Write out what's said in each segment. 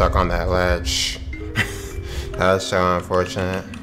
stuck on that ledge. That's so unfortunate.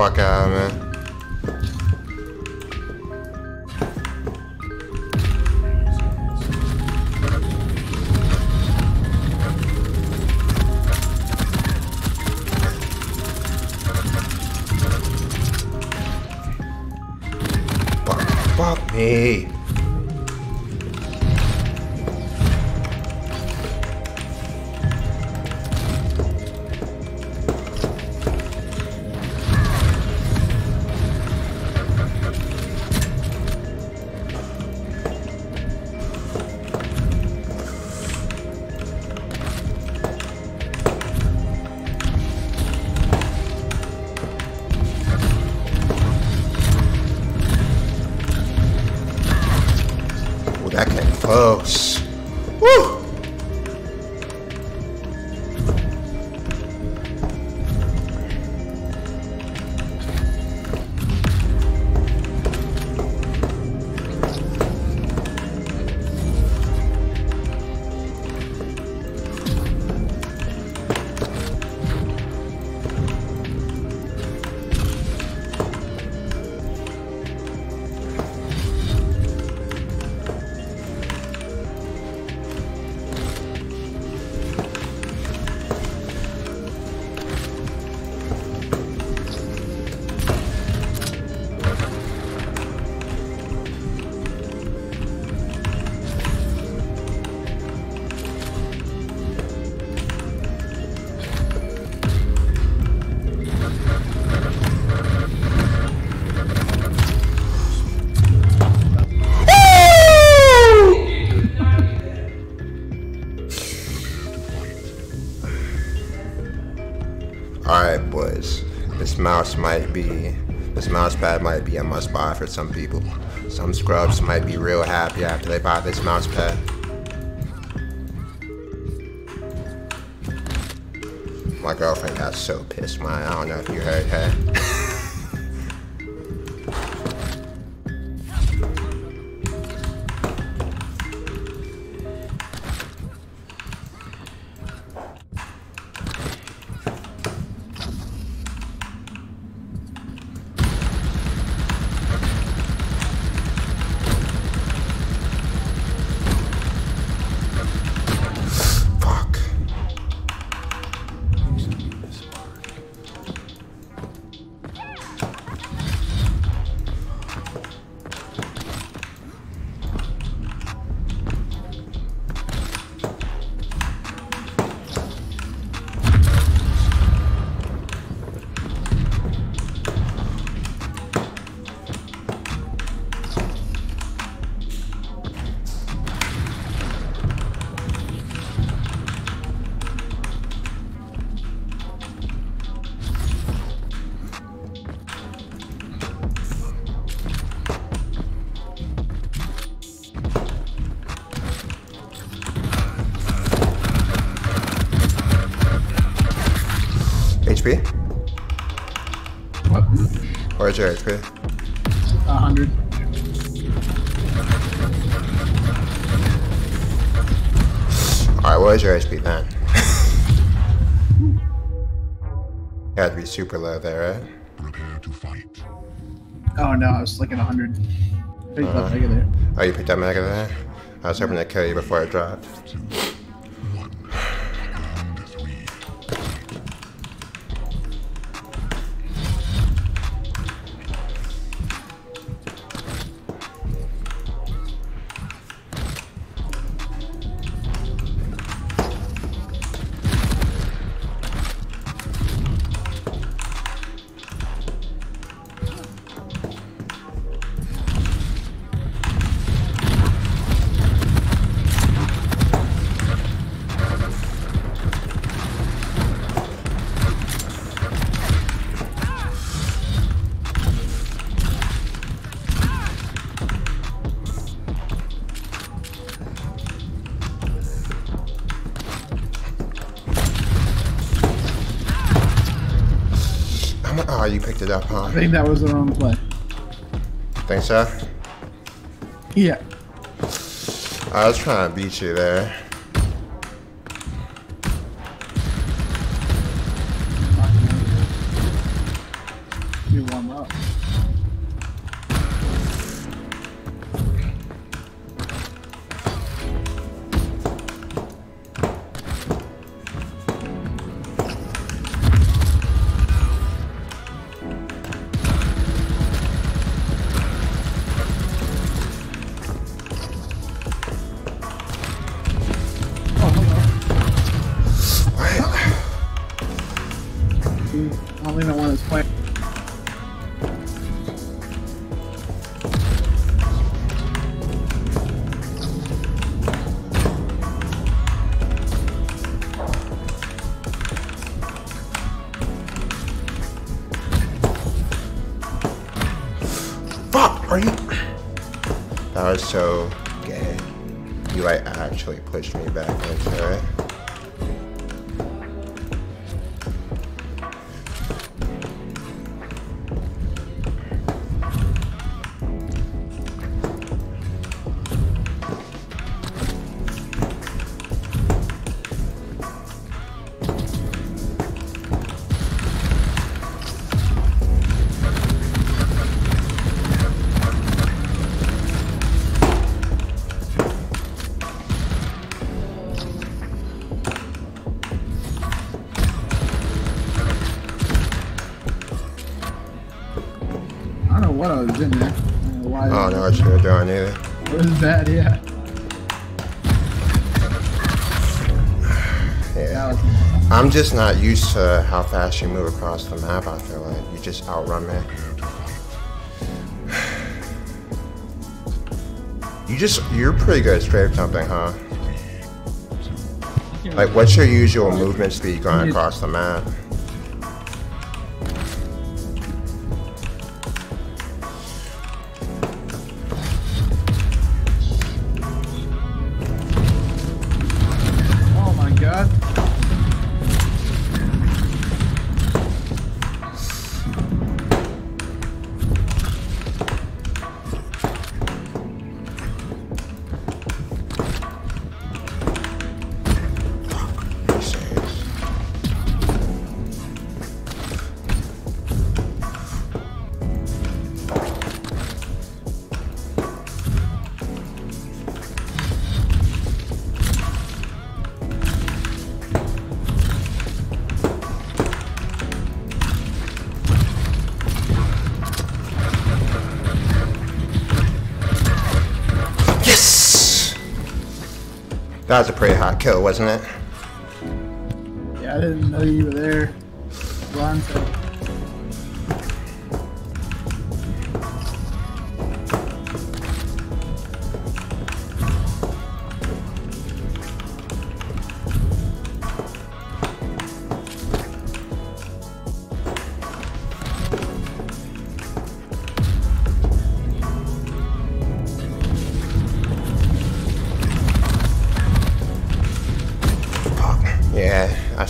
Fuck out of me. Fuck. That came close. Woo! Mouse might be. This mouse pad might be a must buy for some people. Some scrubs might be real happy after they buy this mouse pad. My girlfriend got so pissed, man. I don't know if you heard her. HP? What? Where's your HP? Hundred. Alright, where's your HP then? you had to be super low there, right? Prepare to fight. Oh no, I was like at a hundred. Hey, Uh-huh. uh, there. Oh, you picked up Mega there? I was hoping to kill you before it dropped. It up, huh? I think that was the wrong play. Think so? Yeah. I was trying to beat you there. Are you? That was so gay. You like actually pushed me back into it. Bad, yeah. Yeah. I'm just not used to how fast you move across the map, I feel like. You just outrun me. You just, you're pretty good at strafe jumping, huh? Like, what's your usual movement speed going across the map? That was a pretty hot kill, wasn't it? Yeah, I didn't know you were there.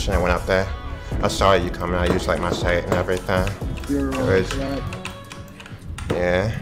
Yeah, I went up there. I saw you coming. I used like my sight and everything. You were It was- that. Yeah.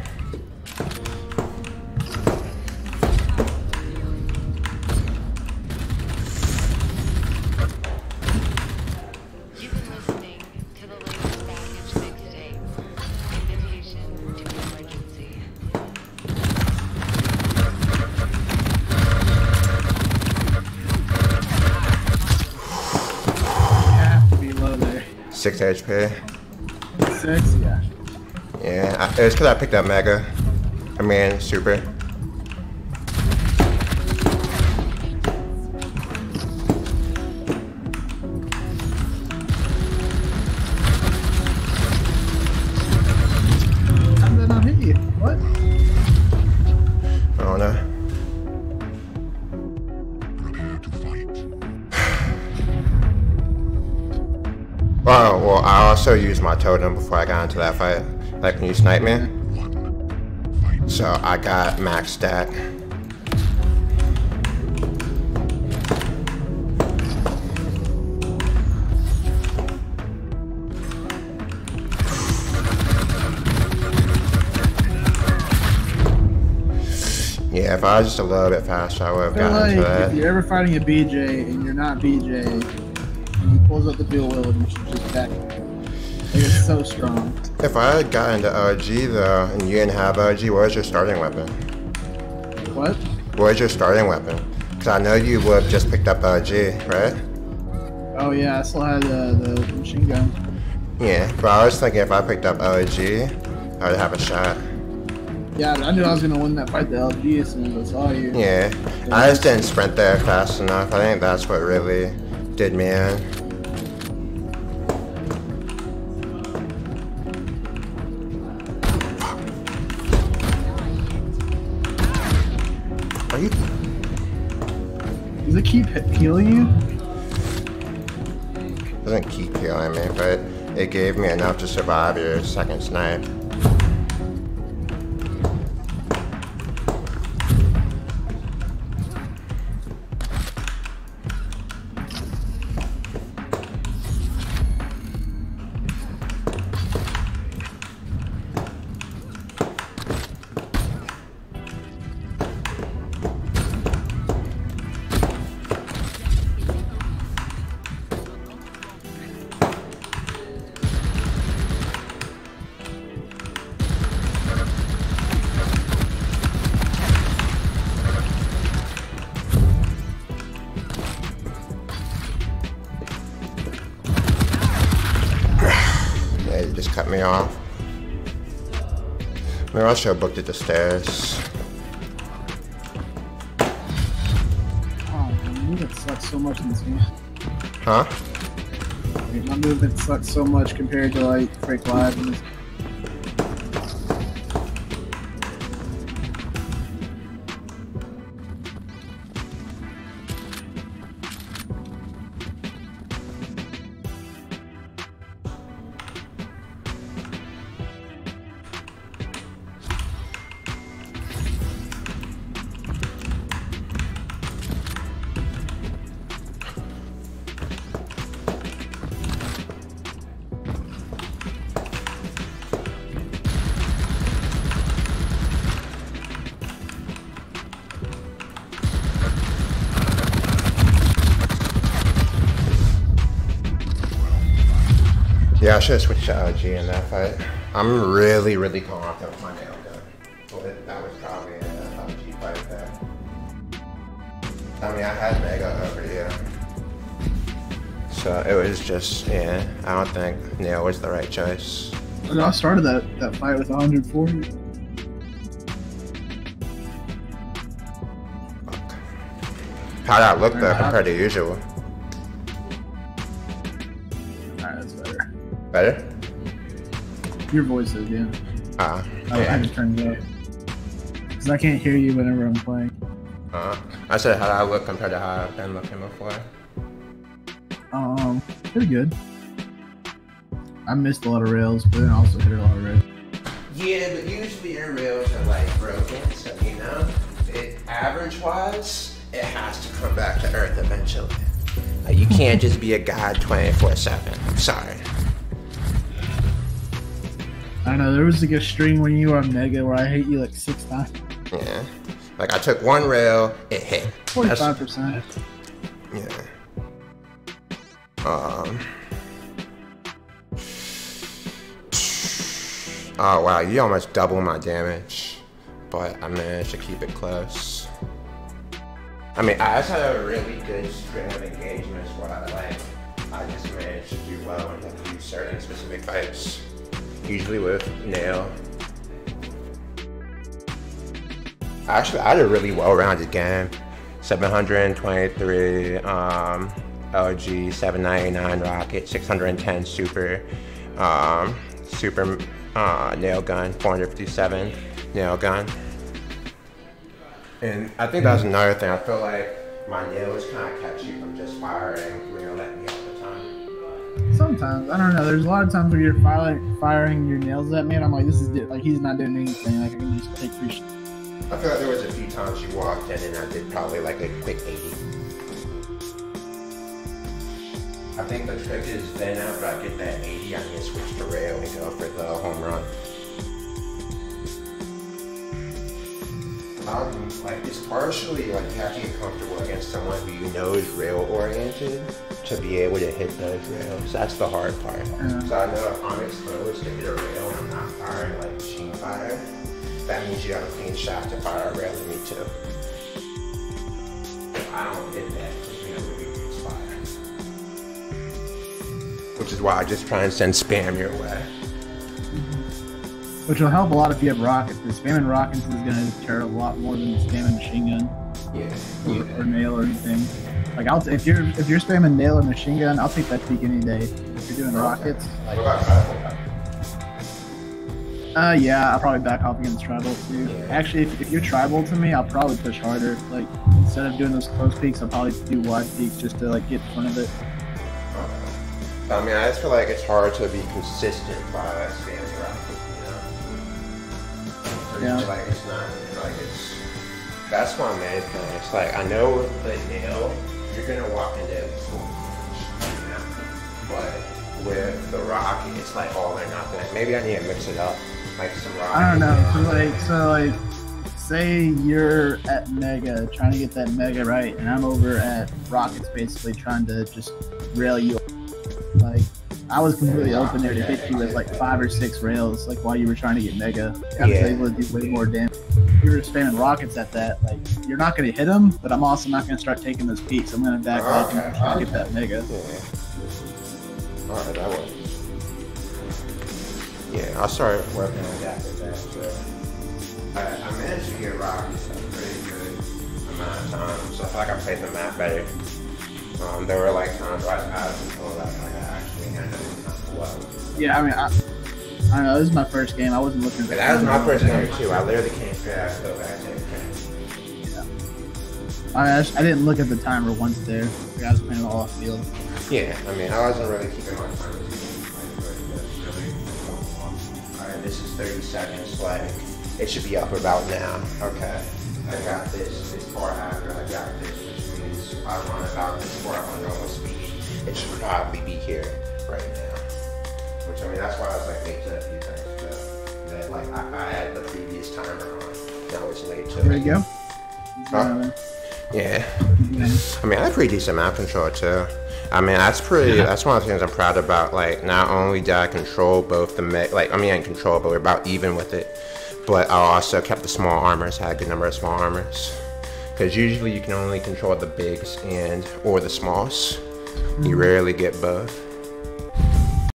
Six HP. Six, yeah. Yeah, I, it was because I picked up Mega. I mean, Super. How did that not hit you? What? Well, I also used my totem before I got into that fight. Like when you snipe me. So I got max stat. Yeah, if I was just a little bit faster, I would have gotten like, to that. If you're ever fighting a BJ and you're not BJ, and he pulls up the dual wield, you should just back. Like, it's so strong. If I had gotten into OG though, and you didn't have OG, what was your starting weapon? What? What was your starting weapon? Because I know you would have just picked up OG, right? Oh yeah, I still had uh, the machine gun. Yeah, but I was thinking if I picked up OG, I would have a shot. Yeah, I knew I was gonna win that fight the LG as soon as I saw you. Yeah, I just didn't sprint there fast enough. I think that's what really did me in. Are you? Does it keep healing you? It Doesn't keep healing me, but it gave me enough to survive your second snipe. Me off. Maybe I should have booked at the stairs. Oh, my movement sucks so much in this game. Huh? My movement sucks so much compared to like Quake Live Yeah, I should have switched to OG in that fight. I'm really, really confident with my nail gun. But that was probably an OG fight there. I mean, I had Mega over here. So it was just, yeah, I don't think nail was the right choice. I started that, that fight with 140. How'd that look though compared to usual? Better. Better? Your voice is, yeah. Uh, I, I just turned it up. Because I can't hear you whenever I'm playing. uh, I said how'd I look compared to how I've been looking before. Um, pretty good. I missed a lot of rails, but then I also hit a lot of rails. Yeah, but usually your rails are like broken, so you know, it, average wise, it has to come back to earth eventually. Like, you can't just be a god 24 7. I'm sorry. I know there was like a string when you were on Mega where I hit you like six times. Yeah. Like, I took one rail, it hit. Forty-five percent. Yeah. Um. Oh wow, you almost double my damage, but I managed to keep it close. I mean, I just had a really good string of engagements where I like, I just managed to do well in a few certain specific fights. Usually with nail. Actually, I had a really well-rounded game. 723 um, LG 799 rocket, 610 super, um, super uh, nail gun, 457 nail gun. And I think that's another thing. I feel like my nails kind of catch you from just firing real at me. Sometimes I don't know. There's a lot of times where you're firing, firing your nails at me, and I'm like, this is like he's not doing anything. Like I can just take three. I feel like there was a few times you walked in and I did probably like a quick 80. I think the trick is then after I get that 80, I to switch to rail and go for the home run. um, like it's partially like you have to get comfortable against someone who you know is rail oriented to be able to hit those rails. That's the hard part. Yeah. So I know if I'm exposed to hit a rail and I'm not firing like machine fire, that means you have a clean shot to fire a rail at me too. If I don't hit that, you know, we it's fire. Which is why I just try and send spam your way. Which will help a lot if you have rockets. Because spamming rockets is going to deter a lot more than spamming machine gun Yeah. or, or nail or anything. Like I'll t- if you're if you're spamming nail or machine gun, I'll take that peak any day. If you're doing rockets, rifle? uh, yeah, I'll probably back off against Tri-bolt too. Yeah. Actually, if, if you're Tri-bolt to me, I'll probably push harder. Like instead of doing those close peaks, I'll probably do wide peaks just to like get in front of it. I mean, I just feel like it's hard to be consistent by spamming rifle, you know? Yeah. Like it's not like. That's my main thing. It's like I know with the nail, you're gonna walk into it full you know? But with the rock, it's like all or nothing. Maybe I need to mix it up, like some rock. I don't know. So like so like say you're at mega trying to get that mega right, and I'm over at rockets basically trying to just rail you. Like I was completely open there to hit you with like five or six rails, like while you were trying to get mega. I was Yeah. able to do way more damage. If were spamming rockets at that, like you're not gonna hit them, but I'm also not gonna start taking those peaks. I'm gonna back off and try to get that mega. Yeah. Alright, that one. Yeah, I'll start working on that. So. I, I managed to get Rockies a pretty good amount of time, so I feel like I played the map better. Um, there were like times where I was out of control that like I actually handled it well. Yeah, I mean, I, I don't know. This is my first game. I wasn't looking at But that was my first game too. I literally came straight out of the back and I, I just- I didn't look at the timer once there. Like, I was playing it all off field. Yeah, I mean, I wasn't really keeping my time. Alright, this is 30 seconds. Like, it should be up about now. Okay. I got this. This far after I got this, which means if I run about this far on normal speed, it should probably be here right now. Which, I mean, that's why I was like late to a few things. Though. That, like, I, I had the previous timer on. Now it's late to There you go. Huh? Yeah. Yeah. Mm-hmm. I mean, I have pretty decent map control too. I mean, that's pretty. That's one of the things I'm proud about. Like, not only did I control both the me- like, I mean, I didn't control, but we're about even with it. But I also kept the small armors. Had a good number of small armors. Because usually you can only control the bigs and or the smalls. You mm-hmm. rarely get both.